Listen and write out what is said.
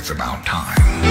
it's about time.